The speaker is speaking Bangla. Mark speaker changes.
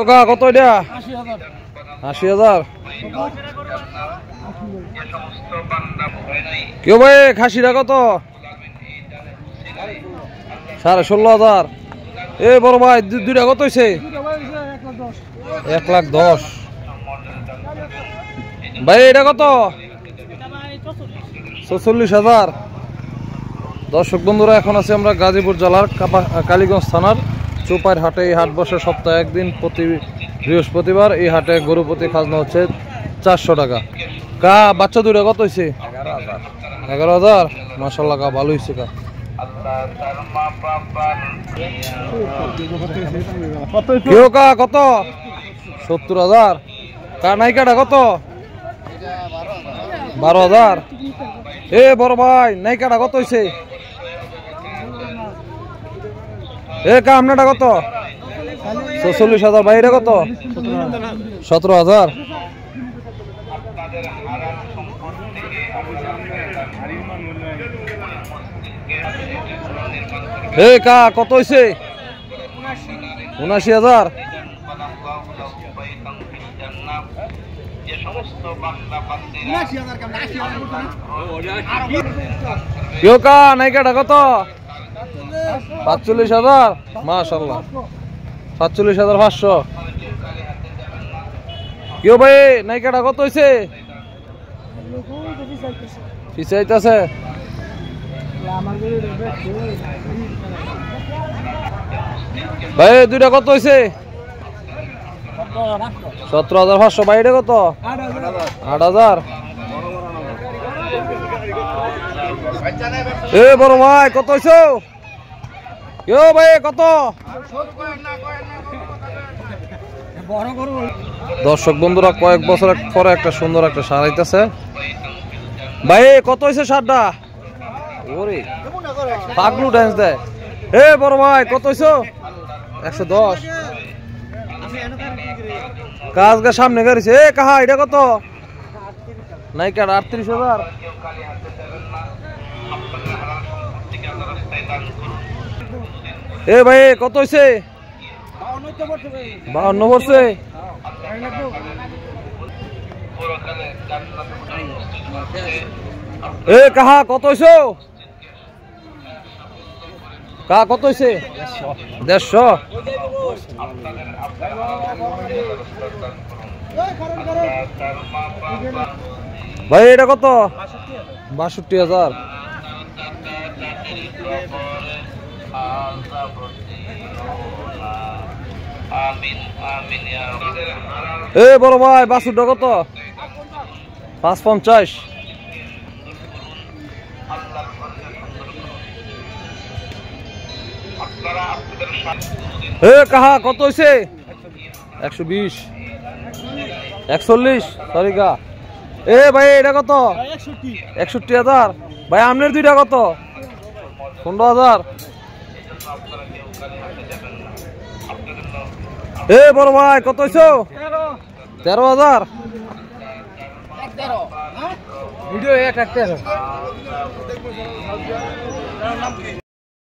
Speaker 1: টাকা, কত এটা? আশি হাজার। কেউ ভাই, খাসিটা কত? সাড়ে ষোলো হাজার। এ বড় ভাই দুইটা কত হয়েছে এক লাখ দশ। ভাই, এটা কত? চল্লিশ হাজার। দর্শক বন্ধুরা, এখন আছে আমরা গাজীপুর জেলার কালীগঞ্জ থানার চোপাইর হাটে এই হাট বসে সপ্তাহে একদিন প্রতি বৃহস্পতিবার এই হাটে গরু প্রতি খাজনা হচ্ছে চারশো টাকা। কা, বাচ্চা দুটা কত হয়েছে এগারো হাজার। মাসাল্লাহ কা, ভালো হয়েছে কা। কত? সত্তর হাজার। কা, নাইকাটা কত? বারো হাজার। এ, বড় ভাই, নাইকাটা কত হয়েছে এ কা, আপনারটা কত? চল্লিশ হাজার। এটা কত? সতেরো হাজার। এ কা, কত হয়েছে উনাশি হাজার। কেউ কা, নাইকাটা কত? পাঁচচল্লিশ হাজার? মাশাল্লাহ সাতচল্লিশ হাজার পাঁচশো। কেউ ভাই, নাইকাটা কত হয়েছে পিছাইতেছে ভাই, দুইটা কত হয়েছে সতেরো হাজার পাঁচশো। এটা কত? আট হাজার। এ, বড় ভাই, কত হয়েছে কেউ ভাই, কত? দর্শক বন্ধুরা, কয়েক বছর পরে একটা সুন্দর একটা সার আইতেছে। ভাই, কত হয়েছে সারটা? পাগলু ডান্স দেয়। এ বড় ভাই, কত হয়েছে একশো দশ। কাজ গা সামনে গাড়িছে এ, কাহা, এটা কত? নাই কার আটত্রিশ হাজার। এ ভাই কত হয়েছে বাহান্ন পড়ছে এ, কাহা, কত হয়েছে কা কত হয়েছে দেড়শো। ভাই, এটা কত? বাষট্টি হাজার। এ বড় ভাই বাসুরটা কত? পাঁচ পঞ্চাশ। এ কাহা কত হয়েছে একশো বিশ। একচল্লিশ সরি কা এ ভাই এটা কত? একষট্টি। হাজার। ভাই আপনার দুইটা কত? পনেরো হাজার। এ বড় ভাই কত হয়েছ তেরো হাজার? ভিডিও এক এক তেরো।